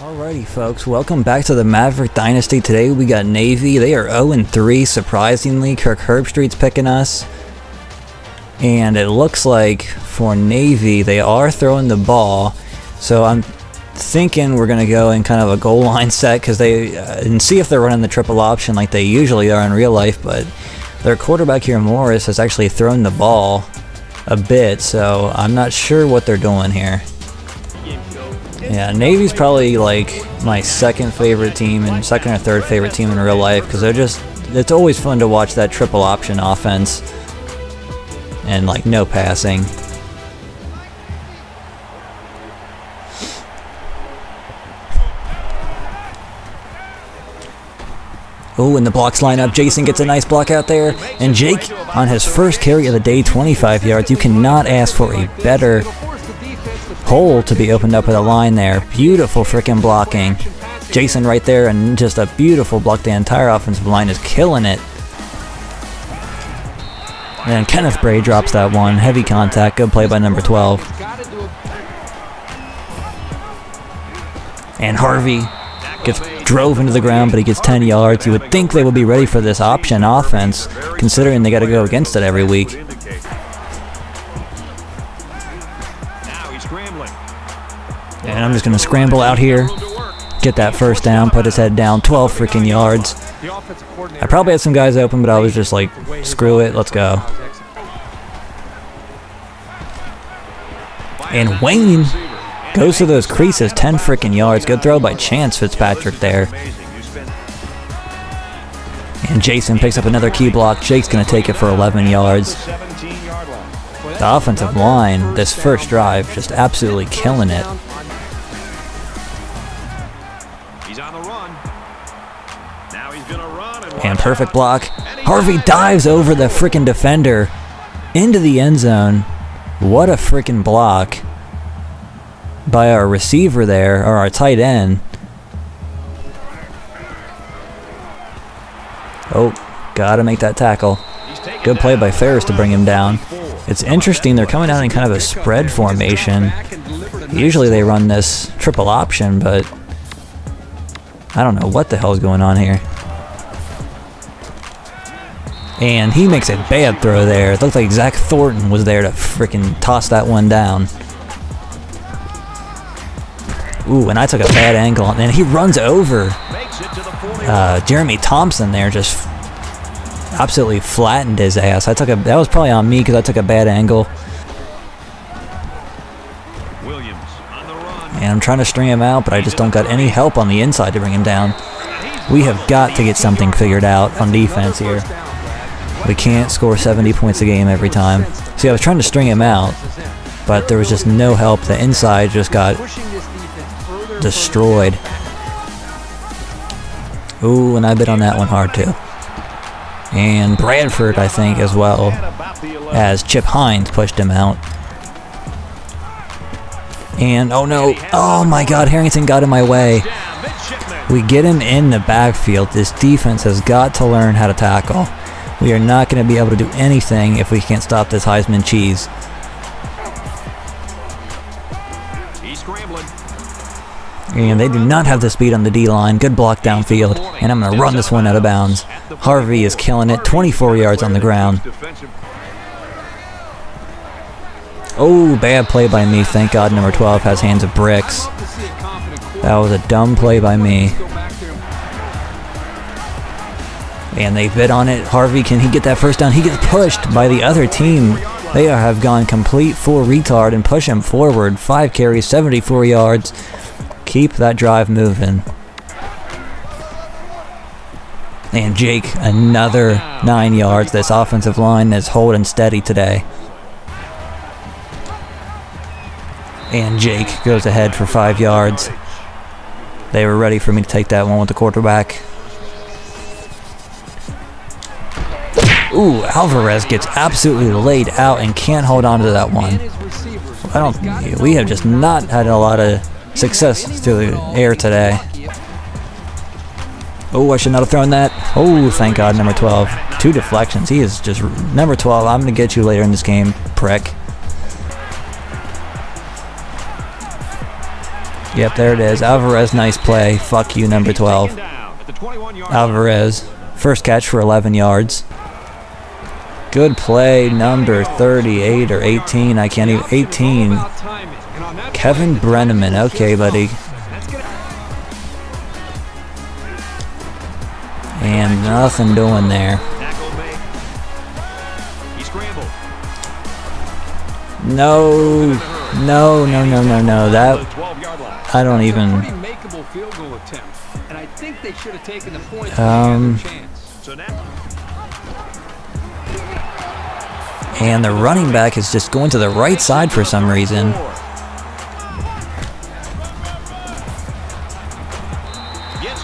Alrighty folks, welcome back to the Maverick Dynasty. Today we got Navy. They are 0-3 surprisingly. Kirk Herbstreit's picking us. And it looks like for Navy they are throwing the ball. So I'm thinking we're going to go in kind of a goal line set because they uh, and see if they're running the triple option like they usually are in real life. But their quarterback here, Morris, has actually thrown the ball a bit. So I'm not sure what they're doing here. Yeah, Navy's probably like my second favorite team and second or third favorite team in real life because they're just, it's always fun to watch that triple option offense and like no passing. Oh, and the blocks line up. Jason gets a nice block out there. And Jake, on his first carry of the day, 25 yards. You cannot ask for a better hole to be opened up with a line there. Beautiful freaking blocking. Jason right there and just a beautiful block. The entire offensive line is killing it. And Kenneth Bray drops that one. Heavy contact. Good play by number 12. And Harvey gets drove into the ground, but he gets 10 yards. You would think they would be ready for this option offense, considering they got to go against it every week. And I'm just going to scramble out here, get that first down, put his head down, 12 freaking yards. I probably had some guys open, but I was just like, screw it, let's go. And Wayne goes to those creases, 10 freaking yards. Good throw by Chance Fitzpatrick there. And Jason picks up another key block. Jake's going to take it for 11 yards. The offensive line, this first drive, just absolutely killing it. And perfect block. Harvey dives over the freaking defender into the end zone. What a freaking block by our receiver there, or our tight end. Oh, gotta make that tackle. Good play by Ferris to bring him down. It's interesting, they're coming out in kind of a spread formation. Usually they run this triple option, but I don't know what the hell is going on here. And he makes a bad throw there. It looked like Zach Thornton was there to freaking toss that one down. Ooh, and I took a bad angle, and he runs over uh, Jeremy Thompson there, just absolutely flattened his ass. I took a that was probably on me because I took a bad angle. Williams on the run. And I'm trying to string him out, but I just don't got any help on the inside to bring him down. We have got to get something figured out on defense here. We can't score 70 points a game every time. See, I was trying to string him out, but there was just no help. The inside just got destroyed. Ooh, and I bit on that one hard too. And Bradford, I think, as well, as Chip Hines pushed him out. And, oh no, oh my god, Harrington got in my way. We get him in the backfield. This defense has got to learn how to tackle. We are not going to be able to do anything if we can't stop this Heisman cheese. And they do not have the speed on the D-line. Good block downfield. And I'm going to run this one out of bounds. Harvey is killing it. 24 yards on the ground. Oh, bad play by me. Thank God number 12 has hands of bricks. That was a dumb play by me. And they bid on it. Harvey, can he get that first down? He gets pushed by the other team. They have gone complete full retard and push him forward. Five carries, 74 yards. Keep that drive moving. And Jake, another nine yards. This offensive line is holding steady today. And Jake goes ahead for five yards. They were ready for me to take that one with the quarterback. Ooh, Alvarez gets absolutely laid out and can't hold on to that one. I don't. We have just not had a lot of success through the air today. Oh, I should not have thrown that. Oh, thank God, number 12. Two deflections. He is just number 12. I'm gonna get you later in this game, prick. Yep, there it is. Alvarez, nice play. Fuck you, number 12. Alvarez, first catch for 11 yards. Good play, number 38 or 18. I can't even. 18. Kevin Brenneman. Okay, buddy. And nothing doing there. No, no, no, no, no, no. That I don't even. Um. And the running back is just going to the right side for some reason.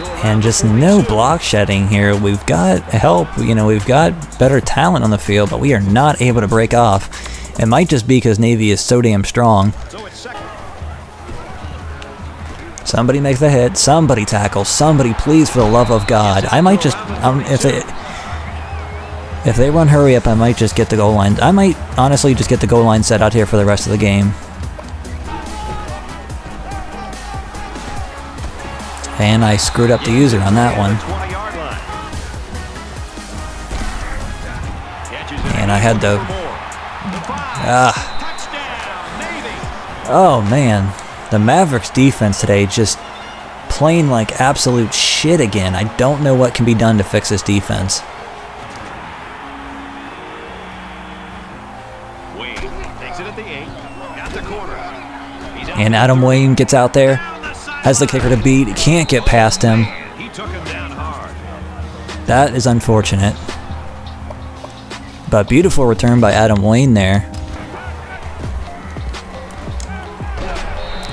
And just no block shedding here. We've got help, you know, we've got better talent on the field, but we are not able to break off. It might just be because Navy is so damn strong. Somebody makes the hit. Somebody tackles. Somebody, please, for the love of God. I might just, um, if they, if they run hurry up, I might just get the goal line. I might honestly just get the goal line set out here for the rest of the game. And I screwed up the user on that one. And I had to... Ah. Oh, man. The Mavericks defense today just playing like absolute shit again. I don't know what can be done to fix this defense. And Adam Wayne gets out there, has the kicker to beat, can't get past him. That is unfortunate. But beautiful return by Adam Wayne there.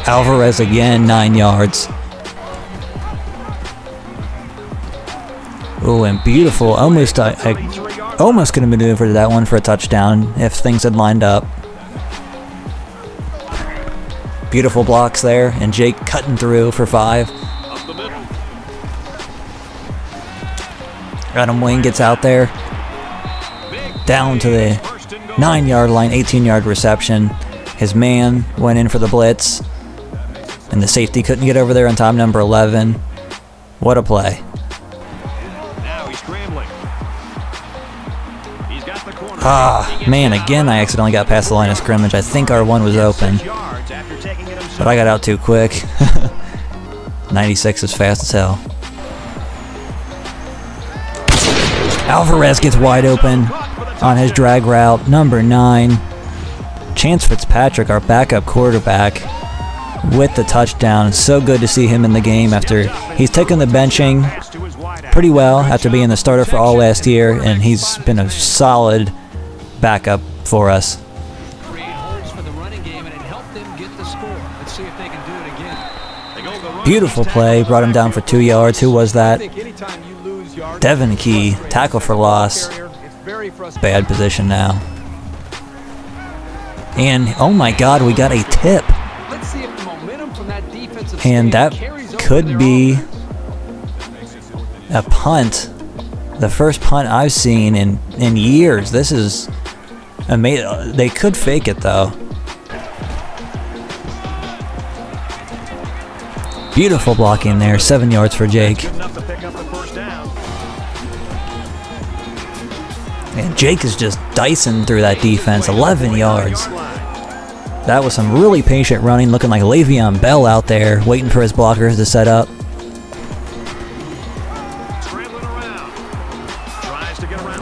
Alvarez again, 9 yards. Oh, and beautiful. Almost, I, I almost could have maneuvered that one for a touchdown if things had lined up. Beautiful blocks there, and Jake cutting through for five. Adam Wayne gets out there, down to the nine yard line, 18 yard reception. His man went in for the blitz, and the safety couldn't get over there on time number 11. What a play. Ah, man, again I accidentally got past the line of scrimmage. I think our one was open. But I got out too quick. 96 is fast as hell. Alvarez gets wide open on his drag route. Number 9. Chance Fitzpatrick, our backup quarterback, with the touchdown. So good to see him in the game after he's taken the benching pretty well after being the starter for all last year, and he's been a solid backup for us. Beautiful play, brought him down for two yards. Who was that? Devin Key, tackle for loss. Bad position now. And oh my god, we got a tip. And that could be a punt. The first punt I've seen in, in years. This is amazing. They could fake it though. Beautiful blocking there, seven yards for Jake. And Jake is just dicing through that defense, 11 yards. That was some really patient running, looking like Le'Veon Bell out there, waiting for his blockers to set up.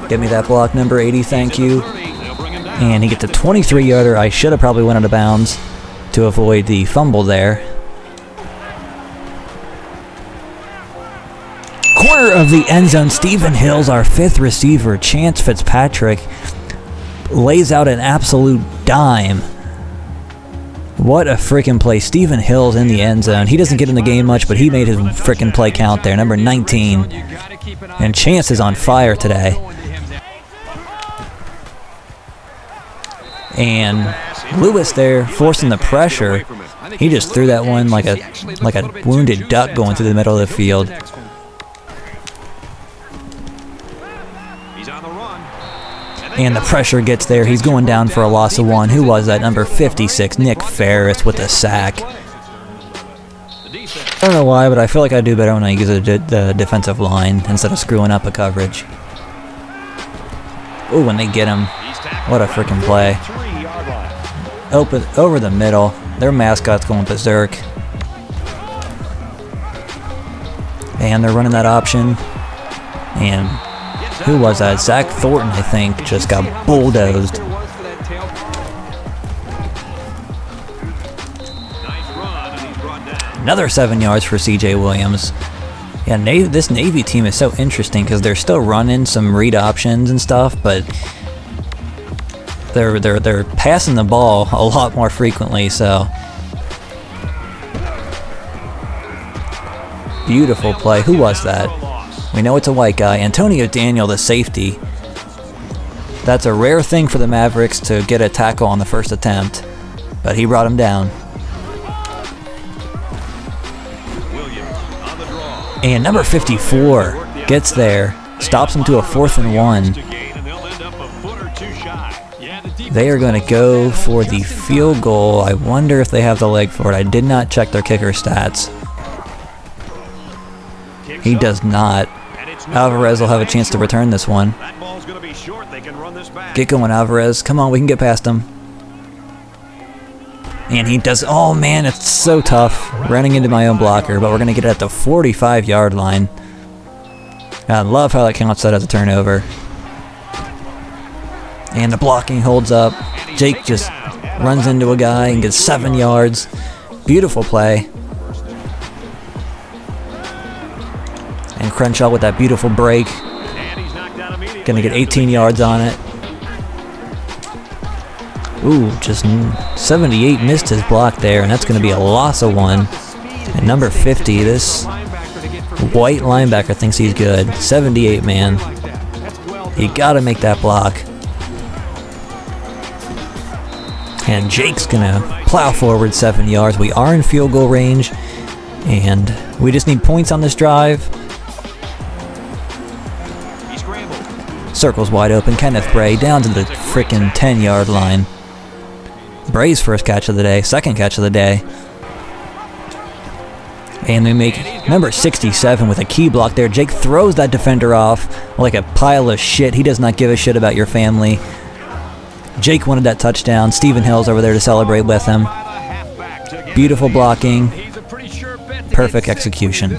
Give me that block, number 80, thank you. And he gets a 23-yarder. I should have probably went out of bounds to avoid the fumble there. Corner of the end zone, Stephen Hills, our fifth receiver, Chance Fitzpatrick, lays out an absolute dime. What a freaking play. Stephen Hills in the end zone. He doesn't get in the game much, but he made his freaking play count there. Number 19. And Chance is on fire today. And Lewis there forcing the pressure. He just threw that one like a like a wounded duck going through the middle of the field. And the pressure gets there. He's going down for a loss of one. Who was that? Number 56, Nick Ferris with a sack. I don't know why, but I feel like I do better when I use the, defensive line instead of screwing up a coverage. Ooh, when they get him. What a freaking play. Open, over the middle. Their mascot's going berserk. And they're running that option. And who was that? Zach Thornton, I think, just got bulldozed. Another seven yards for CJ Williams. Yeah, Navy, this Navy team is so interesting because they're still running some read options and stuff, but they're they're they're passing the ball a lot more frequently. So beautiful play. Who was that? We know it's a white guy. Antonio Daniel, the safety. That's a rare thing for the Mavericks to get a tackle on the first attempt, but he brought him down. And number 54 gets there, stops him to a fourth and one. They are going to go for the field goal. I wonder if they have the leg for it. I did not check their kicker stats. He does not. Alvarez will have a chance to return this one. Get going, Alvarez. Come on, we can get past him. And he does, oh man, it's so tough running into my own blocker, but we're going to get it at the 45 yard line. I love how that counts that as a turnover. And the blocking holds up. Jake just runs into a guy and gets seven yards. Beautiful play. Crenshaw with that beautiful break. Gonna get 18 yards on it. Ooh, just 78 missed his block there, and that's going to be a loss of one. And number 50, this white linebacker thinks he's good. 78, man. You got to make that block. And Jake's going to plow forward seven yards. We are in field goal range, and we just need points on this drive. Circle's wide open. Kenneth Bray down to the freaking 10 yard line. Bray's first catch of the day, second catch of the day. And they make number 67 with a key block there. Jake throws that defender off like a pile of shit. He does not give a shit about your family. Jake wanted that touchdown. Stephen Hill's over there to celebrate with him. Beautiful blocking. Perfect execution.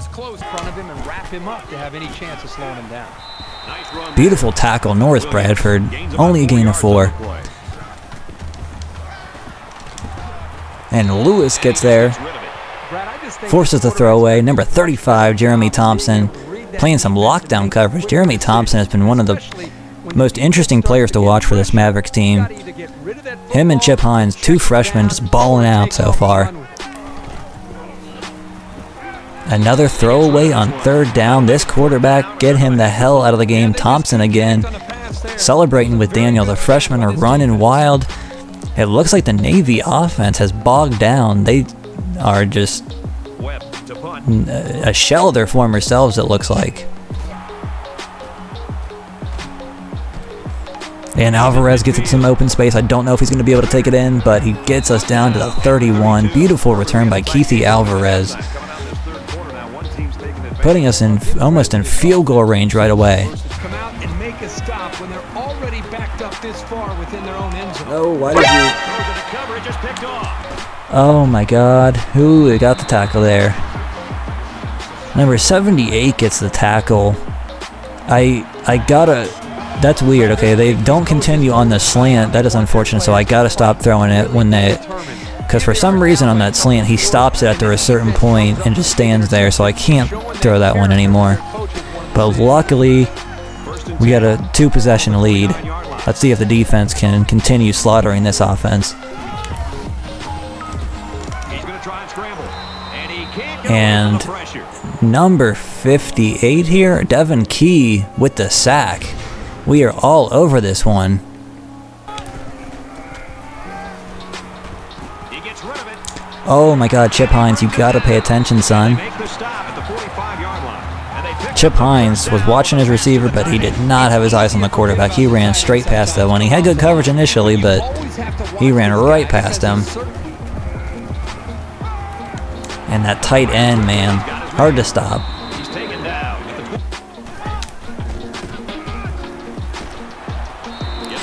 Beautiful tackle, Norris Bradford. Only a gain of four. And Lewis gets there. Forces the throwaway. Number 35, Jeremy Thompson, playing some lockdown coverage. Jeremy Thompson has been one of the most interesting players to watch for this Mavericks team. Him and Chip Hines, two freshmen, just balling out so far. Another throwaway on third down. This quarterback, get him the hell out of the game. Thompson again, celebrating with Daniel. The freshmen are running wild. It looks like the Navy offense has bogged down. They are just a shell of their former selves, it looks like. And Alvarez gets it some open space. I don't know if he's going to be able to take it in, but he gets us down to the 31. Beautiful return by Keithy Alvarez. Putting us in almost in field goal range right away. Oh, why did you... Oh my god. Who got the tackle there? Number 78 gets the tackle. I I gotta... That's weird, okay? They don't continue on the slant. That is unfortunate, so I gotta stop throwing it when they... Because for some reason on that slant, he stops it after a certain point and just stands there, so I can't throw that one anymore. But luckily, we got a two-possession lead. Let's see if the defense can continue slaughtering this offense. And number 58 here, Devin Key with the sack. We are all over this one. Oh my god, Chip Hines, you gotta pay attention, son. Chip Hines was watching his receiver, but he did not have his eyes on the quarterback. He ran straight past that one. He had good coverage initially, but he ran right past him. And that tight end, man, hard to stop.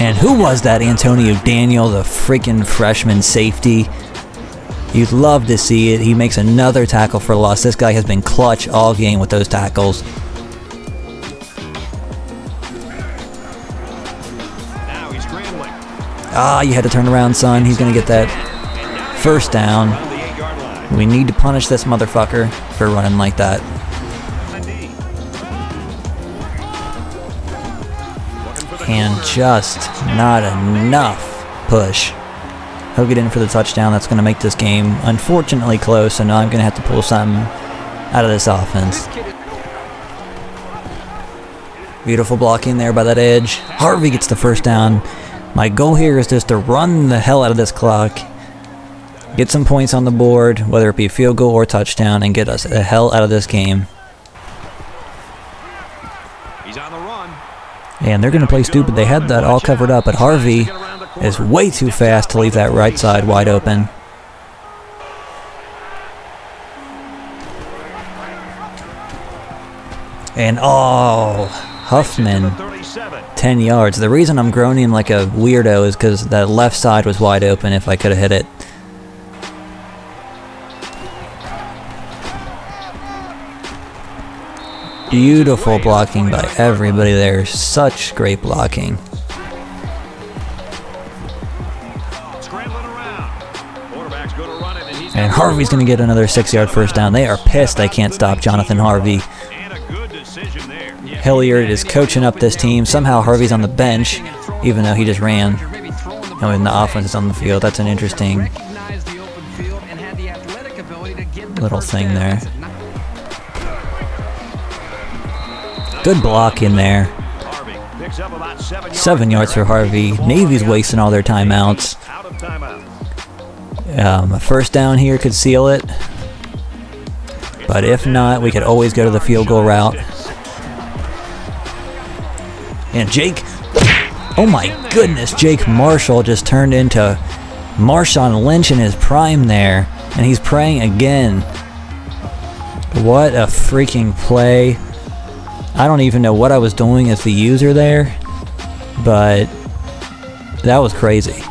And who was that Antonio Daniel, the freaking freshman safety? You'd love to see it. He makes another tackle for loss. This guy has been clutch all game with those tackles. Ah, you had to turn around, son. He's going to get that first down. We need to punish this motherfucker for running like that. And just not enough push. He'll get in for the touchdown. That's going to make this game unfortunately close, so now I'm going to have to pull something out of this offense. Beautiful blocking there by that edge. Harvey gets the first down. My goal here is just to run the hell out of this clock, get some points on the board, whether it be field goal or touchdown, and get us the hell out of this game. He's on the run. And they're going to play stupid. They had that all covered up, but Harvey is way too fast to leave that right side wide open. And oh, Huffman 10 yards. The reason I'm groaning like a weirdo is because that left side was wide open if I could have hit it. Beautiful blocking by everybody there. Such great blocking. And Harvey's going to get another six yard first down. They are pissed they can't stop Jonathan Harvey. Hilliard is coaching up this team. Somehow Harvey's on the bench, even though he just ran. And the offense is on the field. That's an interesting little thing there. Good block in there. Seven yards for Harvey. Navy's wasting all their timeouts. Um, a first down here could seal it. But if not, we could always go to the field goal route. And Jake, oh my goodness, Jake Marshall just turned into Marshawn Lynch in his prime there. And he's praying again. What a freaking play. I don't even know what I was doing as the user there, but that was crazy.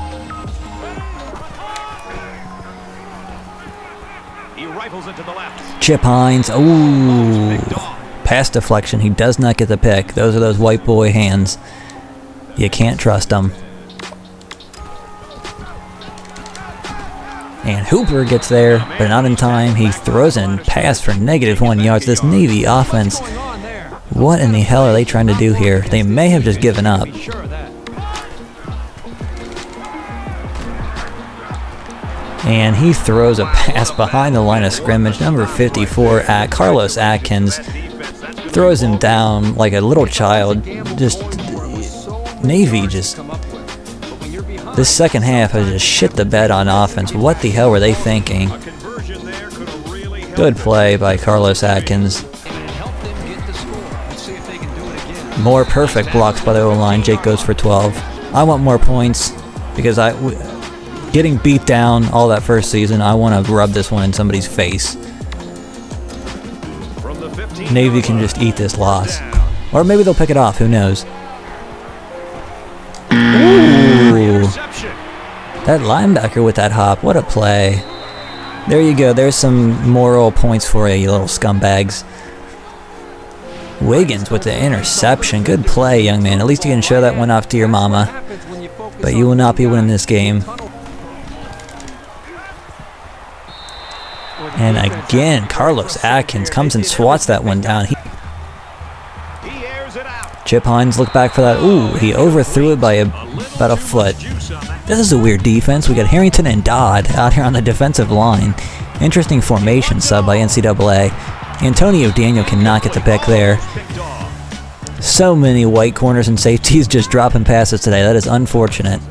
Chip Hines, ooh, pass deflection. He does not get the pick. Those are those white boy hands. You can't trust them. And Hooper gets there, but not in time. He throws in pass for negative one yards. This Navy offense, what in the hell are they trying to do here? They may have just given up. And he throws a pass behind the line of scrimmage. Number 54 at Carlos Atkins throws him down like a little child. Just Navy just this second half has just shit the bed on offense. What the hell were they thinking? Good play by Carlos Atkins. More perfect blocks by the O-line. Jake goes for 12. I want more points because I, getting beat down all that first season, I want to rub this one in somebody's face. Navy can just eat this loss. Or maybe they'll pick it off, who knows. Ooh. That linebacker with that hop, what a play. There you go, there's some moral points for you, you little scumbags. Wiggins with the interception. Good play, young man. At least you can show that one off to your mama. But you will not be winning this game. And again, Carlos Atkins comes and swats that one down. He Chip Hines look back for that. Ooh, he overthrew it by a, about a foot. This is a weird defense. We got Harrington and Dodd out here on the defensive line. Interesting formation sub by NCAA. Antonio Daniel cannot get the pick there. So many white corners and safeties just dropping passes today. That is unfortunate.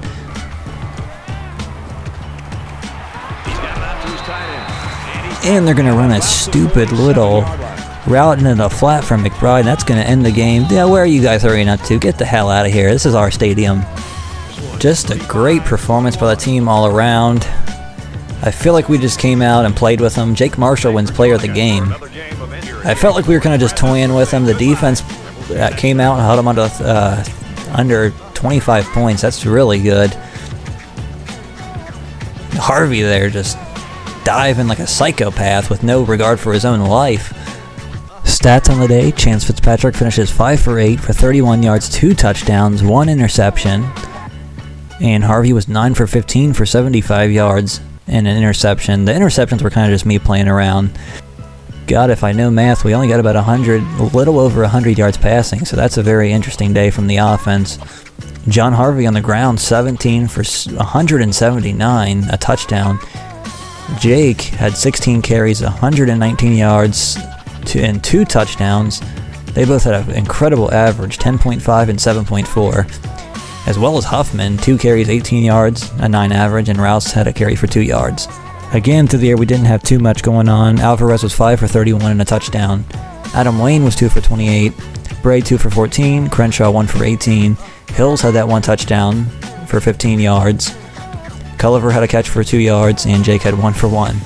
And they're going to run a stupid little route into the flat from McBride. That's going to end the game. Yeah, where are you guys hurrying up to? Get the hell out of here. This is our stadium. Just a great performance by the team all around. I feel like we just came out and played with them. Jake Marshall wins player of the game. I felt like we were kind of just toying with them. The defense that came out and held them under, uh, under 25 points. That's really good. Harvey there just diving like a psychopath with no regard for his own life. Stats on the day, Chance Fitzpatrick finishes 5 for 8 for 31 yards, 2 touchdowns, 1 interception. And Harvey was 9 for 15 for 75 yards and an interception. The interceptions were kind of just me playing around. God, if I know math, we only got about 100, a little over 100 yards passing, so that's a very interesting day from the offense. John Harvey on the ground, 17 for 179, a touchdown. Jake had 16 carries, 119 yards, and two touchdowns. They both had an incredible average, 10.5 and 7.4 as well as Huffman, 2 carries, 18 yards, a 9 average, and Rouse had a carry for 2 yards. Again, through the air, we didn't have too much going on. Alvarez was 5 for 31 and a touchdown. Adam Wayne was 2 for 28. Bray 2 for 14. Crenshaw 1 for 18. Hills had that one touchdown for 15 yards. Culliver had a catch for 2 yards, and Jake had 1 for 1.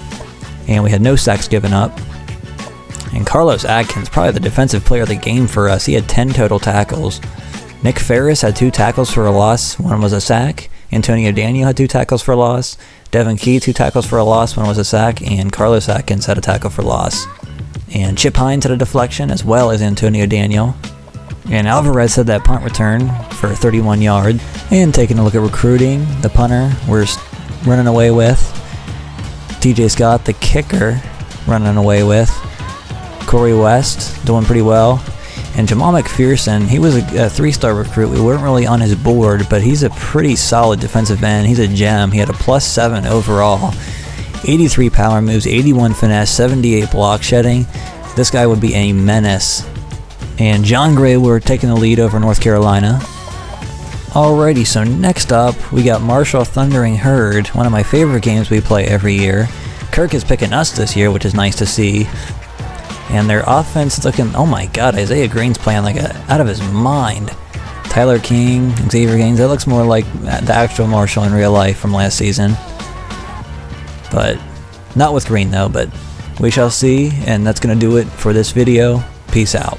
And we had no sacks given up. And Carlos Atkins, probably the defensive player of the game for us. He had 10 total tackles. Nick Ferris had two tackles for a loss, one was a sack. Antonio Daniel had two tackles for a loss. Devin Key, two tackles for a loss, one was a sack. And Carlos Atkins had a tackle for loss. And Chip Hines had a deflection, as well as Antonio Daniel. And Alvarez had that punt return for 31 yards. And taking a look at recruiting, the punter we're running away with. TJ Scott, the kicker, running away with. Corey West doing pretty well. And Jamal McPherson, he was a, a three-star recruit. We weren't really on his board, but he's a pretty solid defensive end. He's a gem. He had a plus seven overall. 83 power moves, 81 finesse, 78 block shedding. This guy would be a menace. And John Gray, we're taking the lead over North Carolina. Alrighty, so next up, we got Marshall Thundering Herd, one of my favorite games we play every year. Kirk is picking us this year, which is nice to see. And their offense looking, oh my god, Isaiah Green's playing like a, out of his mind. Tyler King, Xavier Gaines, that looks more like the actual Marshall in real life from last season. But, not with Green though, but we shall see, and that's going to do it for this video. Peace out.